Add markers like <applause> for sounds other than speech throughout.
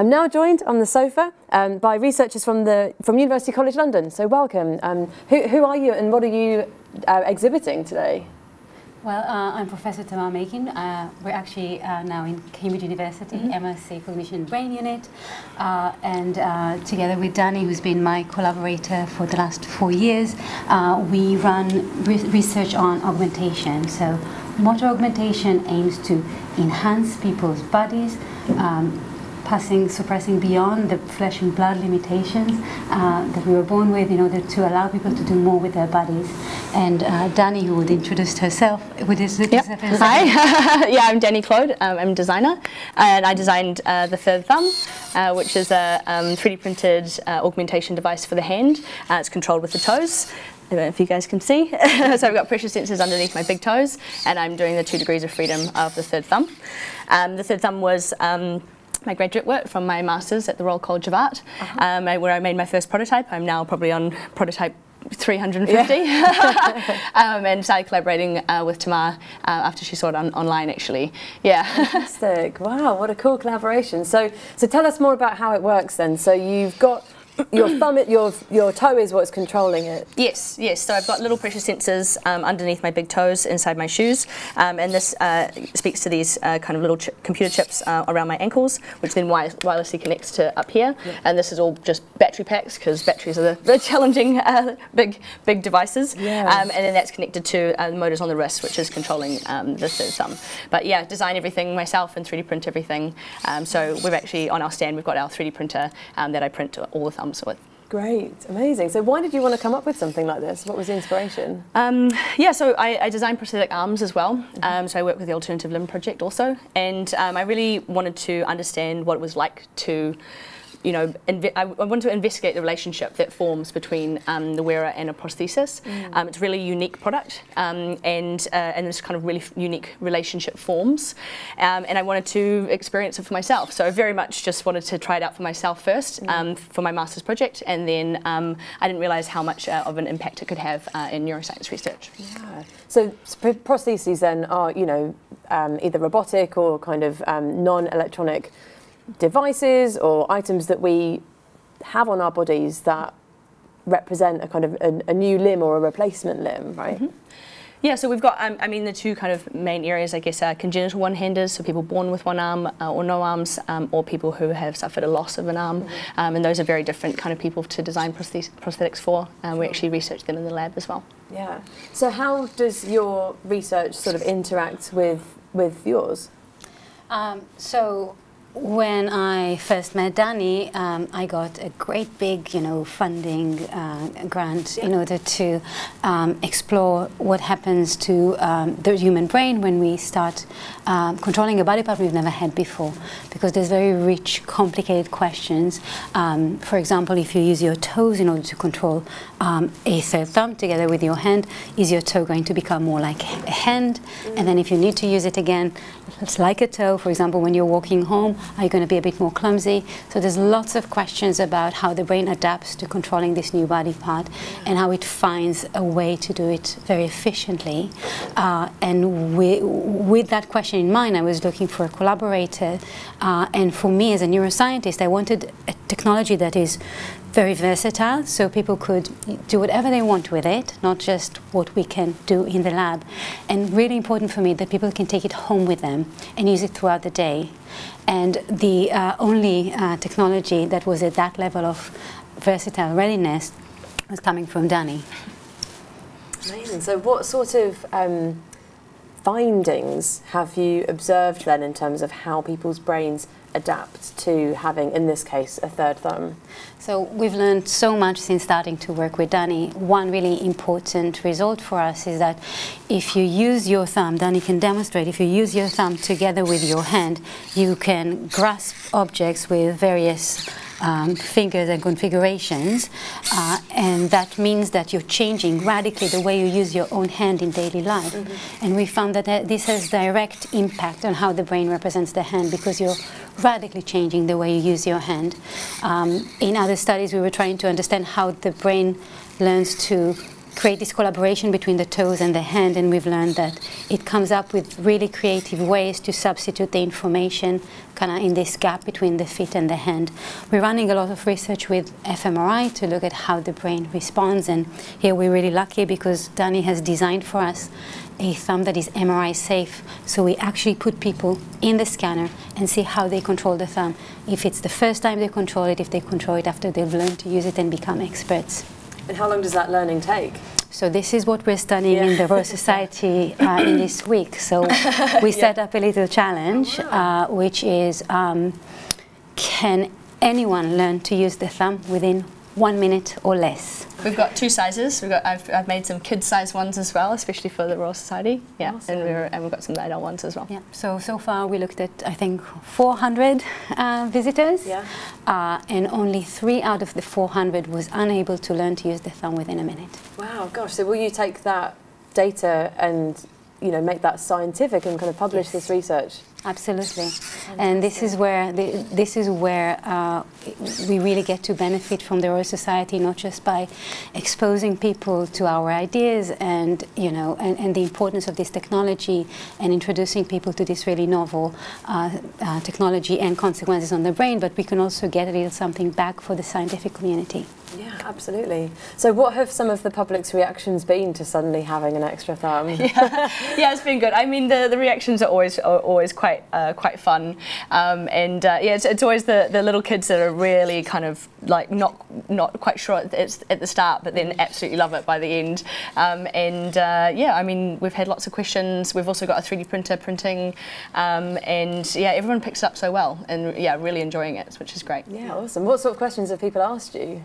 I'm now joined on the sofa um, by researchers from the from University College London. So welcome. Um, who, who are you and what are you uh, exhibiting today? Well, uh, I'm Professor Tamar Makin. Uh, we're actually uh, now in Cambridge University, mm -hmm. MRC Cognition Brain Unit, uh, and uh, together with Dani, who's been my collaborator for the last four years, uh, we run re research on augmentation. So, motor augmentation aims to enhance people's bodies. Um, passing, suppressing beyond the flesh and blood limitations uh, that we were born with in order to allow people to do more with their bodies. And uh, Dani, who would introduce herself, would this yep. Hi, <laughs> yeah, I'm Dani Clode. Um, I'm a designer, and I designed uh, the third thumb, uh, which is a um, 3D printed uh, augmentation device for the hand. Uh, it's controlled with the toes. I don't know if you guys can see. <laughs> so I've got pressure sensors underneath my big toes, and I'm doing the two degrees of freedom of the third thumb. Um, the third thumb was um, my graduate work from my master's at the Royal College of Art, uh -huh. um, where I made my first prototype. I'm now probably on prototype 350 yeah. <laughs> um, and started collaborating uh, with Tamar uh, after she saw it on, online actually yeah <laughs> fantastic wow what a cool collaboration so so tell us more about how it works then so you've got your thumb, your your toe is what's controlling it. Yes, yes. So I've got little pressure sensors um, underneath my big toes inside my shoes, um, and this uh, speaks to these uh, kind of little ch computer chips uh, around my ankles, which then wire wirelessly connects to up here. Yeah. And this is all just battery packs because batteries are the, the challenging uh, big big devices. Yes. Um, and then that's connected to uh, the motors on the wrist, which is controlling um, the third thumb. But yeah, design everything myself and 3D print everything. Um, so we've actually on our stand we've got our 3D printer um, that I print all the comes with. Great, amazing. So why did you want to come up with something like this? What was the inspiration? Um, yeah, so I, I designed prosthetic arms as well. Mm -hmm. um, so I work with the Alternative Limb Project also. And um, I really wanted to understand what it was like to you know, I, want to investigate the relationship that forms between um, the wearer and a prosthesis. Mm. Um, it's a really unique product, um, and uh, and this kind of really unique relationship forms. Um, and I wanted to experience it for myself. So I very much just wanted to try it out for myself first mm. Um, for my master's project, and then um, I didn't realise how much uh, of an impact it could have uh, in neuroscience research. Yeah. So prostheses then are, you know, either robotic or kind of non-electronic devices or items that we have on our bodies that represent a kind of a, a new limb or a replacement limb, right? Mm -hmm. Yeah, so we've got, um, I mean, the two kind of main areas, I guess, are congenital one-handers, so people born with one arm uh, or no arms, um, or people who have suffered a loss of an arm, mm -hmm. um, and those are very different kind of people to design prosthetics for. Um, we actually research them in the lab as well. Yeah. So how does your research sort of interact with with yours? Um, so when I first met Dani, um, I got a great big, you know, funding uh, grant in order to um, explore what happens to um, the human brain when we start um, controlling a body part we've never had before. Because there's very rich, complicated questions. Um, for example, if you use your toes in order to control um, a third thumb together with your hand, is your toe going to become more like a hand? And then if you need to use it again, it's like a toe. For example, when you're walking home, are you going to be a bit more clumsy? So there's lots of questions about how the brain adapts to controlling this new body part and how it finds a way to do it very efficiently. Uh, and we, with that question in mind, I was looking for a collaborator. Uh, and for me as a neuroscientist, I wanted a technology that is very versatile, so people could do whatever they want with it, not just what we can do in the lab. And really important for me that people can take it home with them and use it throughout the day. And the uh, only uh, technology that was at that level of versatile readiness was coming from Dani. Amazing. So what sort of um, findings have you observed then in terms of how people's brains adapt to having, in this case, a third thumb? So we've learned so much since starting to work with Dani. One really important result for us is that if you use your thumb, Dani can demonstrate, if you use your thumb together with your hand, you can grasp objects with various um, fingers and configurations. Uh, and that means that you're changing radically the way you use your own hand in daily life. Mm -hmm. And we found that this has direct impact on how the brain represents the hand because you're radically changing the way you use your hand. Um, in other studies, we were trying to understand how the brain learns to create this collaboration between the toes and the hand, and we've learned that it comes up with really creative ways to substitute the information kind of in this gap between the feet and the hand. We're running a lot of research with fMRI to look at how the brain responds, and here we're really lucky because Danny has designed for us a thumb that is MRI safe. So we actually put people in the scanner and see how they control the thumb. If it's the first time they control it, if they control it after they've learned to use it and become experts. And how long does that learning take? So this is what we're studying yeah. in the Royal Society uh, in <coughs> this week. So we set yeah. up a little challenge, oh, wow. uh, which is um, can anyone learn to use the thumb within one minute or less? We've got two sizes. We've got I've, I've made some kid size ones as well, especially for the Royal Society. Yeah, awesome. and, we're and we've got some adult ones as well. Yeah. So so far we looked at I think 400 uh, visitors. Yeah. Uh, and only three out of the 400 was unable to learn to use the thumb within a minute. Wow, gosh. So will you take that data and you know make that scientific and kind of publish yes. this research? Absolutely, and this is where the, this is where uh, we really get to benefit from the Royal Society, not just by exposing people to our ideas and you know and, and the importance of this technology and introducing people to this really novel uh, uh, technology and consequences on the brain, but we can also get a little something back for the scientific community. Yeah, absolutely. So, what have some of the public's reactions been to suddenly having an extra thumb? <laughs> yeah, yeah it's been good. I mean, the, the reactions are always are always quite uh, quite fun, um, and uh, yeah, it's, it's always the, the little kids that are really kind of like not not quite sure it's at the start, but then absolutely love it by the end. Um, and uh, yeah, I mean, we've had lots of questions. We've also got a 3D printer printing, um, and yeah, everyone picks it up so well, and yeah, really enjoying it, which is great. Yeah, awesome. What sort of questions have people asked you?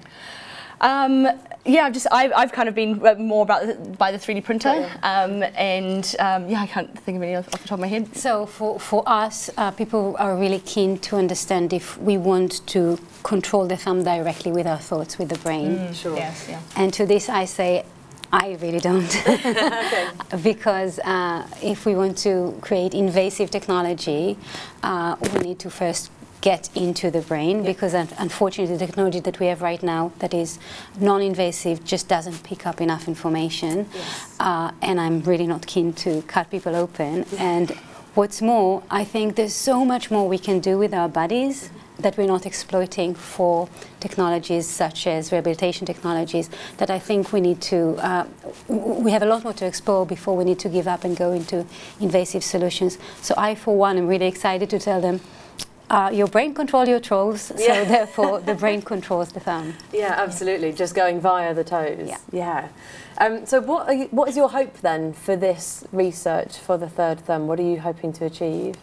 Um, yeah, I've just I've, I've kind of been uh, more about the, by the 3D printer, oh, yeah. um, and um, yeah, I can't think of any off the top of my head. So for for us, uh, people are really keen to understand if we want to control the thumb directly with our thoughts, with the brain. Mm, sure. Yes. Yeah. And to this, I say. I really don't. <laughs> <laughs> because uh, if we want to create invasive technology, uh, we need to first get into the brain yeah. because unfortunately the technology that we have right now that is non-invasive just doesn't pick up enough information yes. uh, and I'm really not keen to cut people open yeah. and what's more I think there's so much more we can do with our bodies that we're not exploiting for technologies such as rehabilitation technologies that I think we need to, uh, we have a lot more to explore before we need to give up and go into invasive solutions. So I, for one, am really excited to tell them uh, your brain controls your toes, yeah. so <laughs> therefore the <laughs> brain controls the thumb. Yeah, absolutely. Yeah. Just going via the toes. Yeah. yeah. Um, so what, you, what is your hope then for this research for the third thumb? What are you hoping to achieve?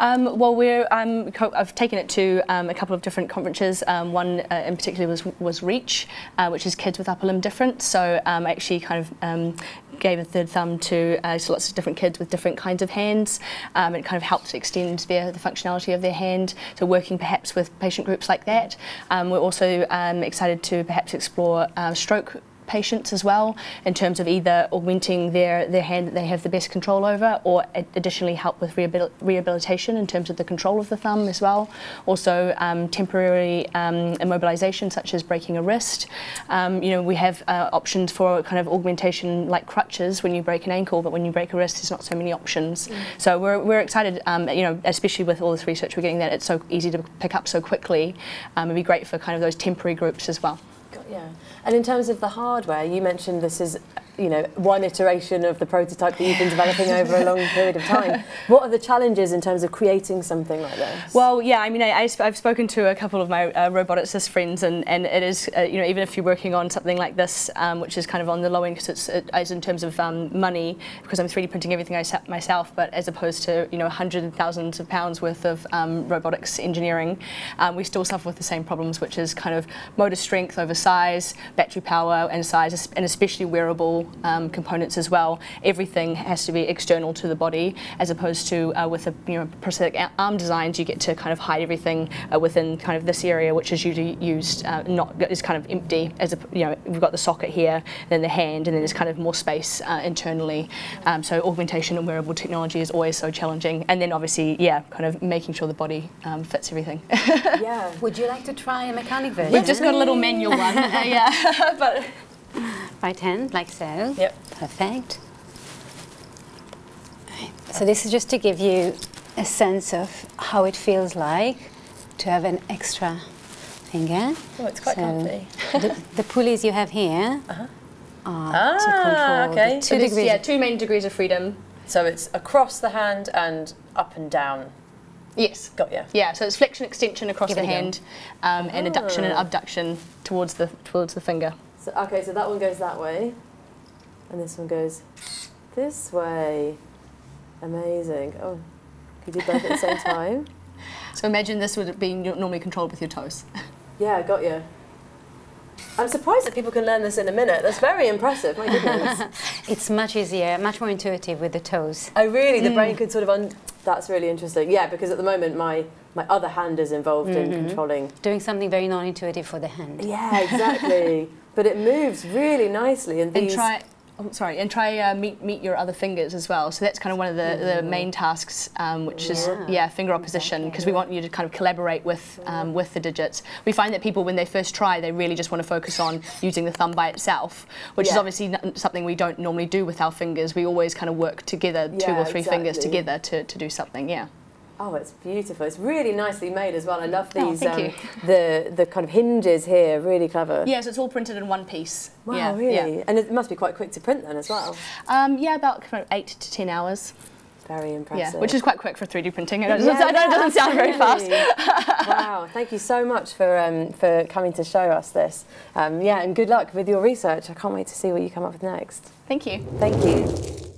Um, well, we're, um, I've taken it to um, a couple of different conferences. Um, one uh, in particular was, was REACH, uh, which is Kids with Upper Limb Difference. So um, I actually kind of um, gave a third thumb to uh, lots of different kids with different kinds of hands. Um, it kind of helped extend their, the functionality of their hand. So working perhaps with patient groups like that. Um, we're also um, excited to perhaps explore uh, stroke patients as well in terms of either augmenting their, their hand that they have the best control over or additionally help with rehabil rehabilitation in terms of the control of the thumb as well. Also um, temporary um, immobilization such as breaking a wrist. Um, you know, we have uh, options for kind of augmentation like crutches when you break an ankle, but when you break a wrist, there's not so many options. Mm. So we're, we're excited, um, you know, especially with all this research we're getting that it's so easy to pick up so quickly. Um, it'd be great for kind of those temporary groups as well. Yeah. And in terms of the hardware, you mentioned this is you know, one iteration of the prototype that you've been developing over a long period of time. <laughs> What are the challenges in terms of creating something like this? Well, yeah, I mean, I, have spoken to a couple of my uh, roboticist friends, and, and it is, uh, you know, even if you're working on something like this, um, which is kind of on the low end, because it's it, as in terms of um, money, because I'm 3D printing everything I myself, but as opposed to, you know, hundreds of thousands of pounds worth of um, robotics engineering, um, we still suffer with the same problems, which is kind of motor strength over size, battery power and size, and especially wearable um, components as well. Everything has to be external to the body, as opposed to uh, with a you know, prosthetic arm designs, you get to kind of hide everything uh, within kind of this area, which is usually used uh, not is kind of empty. As a, you know, we've got the socket here, then the hand, and then there's kind of more space uh, internally. Um, so augmentation and wearable technology is always so challenging, and then obviously, yeah, kind of making sure the body um, fits everything. <laughs> yeah. Would you like to try a mechanic version? We've just got a little manual one. <laughs> Uh, yeah, <laughs> but. Right hand, like so. Yep. Perfect. Right. So this is just to give you a sense of how it feels like to have an extra finger. Oh, it's quite So comfy. the, the pulleys you have here are Ah, to control okay. the So two There's, degrees. yeah, two main degrees of freedom. So it's across the hand and up and down. Yes. Got you. Yeah, so it's flexion, extension across Give the it a go. hand, um, and adduction and Ah. abduction towards the towards the finger. So, okay, so that one goes that way, and this one goes this way. Amazing. Oh, could you do both at the same <laughs> time? So imagine this would be normally controlled with your toes. <laughs> Yeah, got you. I'm surprised that people can learn this in a minute. That's very impressive. My goodness. <laughs> It's much easier, much more intuitive with the toes. Oh, really, the brain mm. could sort of. Un- that's really interesting. Yeah, because at the moment my my other hand is involved in mm-hmm. controlling. Doing something very non-intuitive for the hand. Yeah, exactly. But it moves really nicely, and And try, oh, sorry, and try uh, meet meet your other fingers as well. So that's kind of one of the, the main tasks, um, which is Yeah. yeah finger opposition, because we want you to kind of collaborate with um, with the digits. We find that people when they first try, they really just want to focus on using the thumb by itself, which is obviously n- something we don't normally do with our fingers. We always kind of work together, two or three fingers together to, to do something. Yeah. Oh, it's beautiful. It's really nicely made as well. I love Oh, these. thank you. the the kind of hinges here, really clever. Yeah, so it's all printed in one piece. Wow, yeah, really? Yeah. And it must be quite quick to print then as well. Um, yeah, about eight to ten hours. Very impressive. Yeah, which is quite quick for 3D printing. I know, it Yeah, doesn't, I know it doesn't sound very fast. wow, thank you so much for um, for coming to show us this. Um, yeah, and good luck with your research. I can't wait to see what you come up with next. Thank you. Thank you.